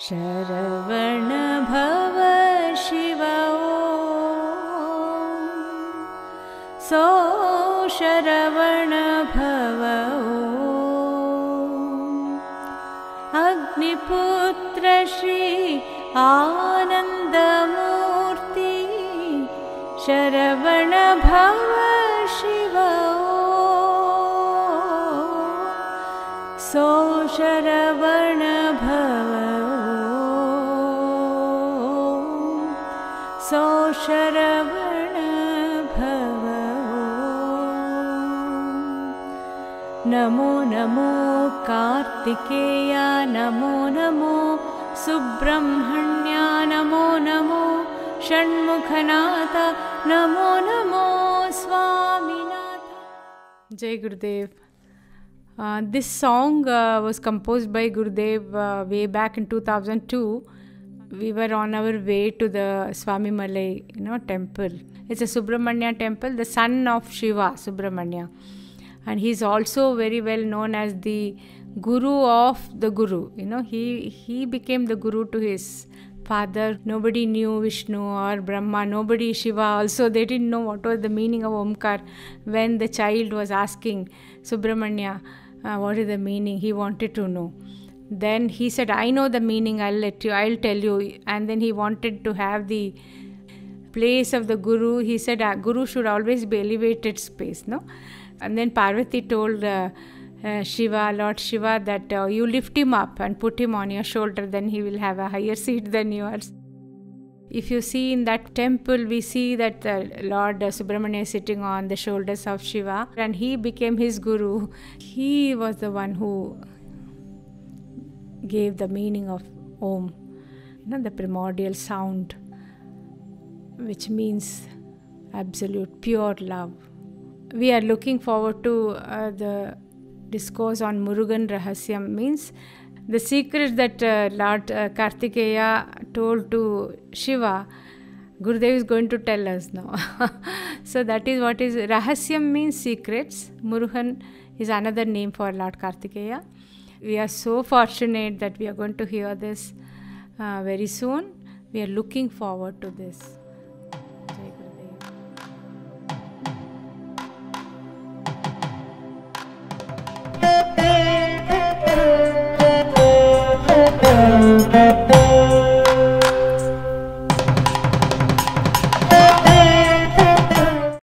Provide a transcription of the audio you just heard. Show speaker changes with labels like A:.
A: शरवण भव शिव सो शरवण भव अग्निपुत्र श्री आनन्दमूर्ति शरवण भव शिव सो शरवण भव सो शरवण भव। नमो नमो कार्तिकेया नमो नमो सुब्रह्मण्या नमो नमो षण्मुखनाथ नमो नमो स्वामिनाथ। जय गुरुदेव। Uh, this uh, was composed by Gurudev uh, way back in 2002. We were on our way to the Swami Malai, you know, temple. It's a Subramanya temple, the son of Shiva, Subramanya, and he's also very well known as the Guru of the Guru. You know, he he became the Guru to his father. Nobody knew Vishnu or Brahma. Nobody Shiva. Also, they didn't know what was the meaning of Omkar when the child was asking Subramanya uh, what is the meaning he wanted to know then he said i know the meaning i'll let you i'll tell you. And then he wanted to have the place of the guru. He said uh, guru should always be elevated space no? And then parvati told uh, uh, shiva lord shiva that uh, you lift him up and put him on your shoulder then he will have a higher seat than yours. If you see in that temple, we see that uh, Lord Subramania is sitting on the shoulders of Shiva and he became his guru. He was the one who gave the meaning of Om, know, the primordial sound, which means absolute pure love. We are looking forward to uh, the discourse on Murugan Rahasyam, means the secret that uh, Lord uh, Kartikeya told to Shiva, Gurudev is going to tell us now. so that is what is Rahasyam means secrets. Murugan is another name for Lord Kartikeya. We are so fortunate that we are going to hear this uh, very soon. We are looking forward to this.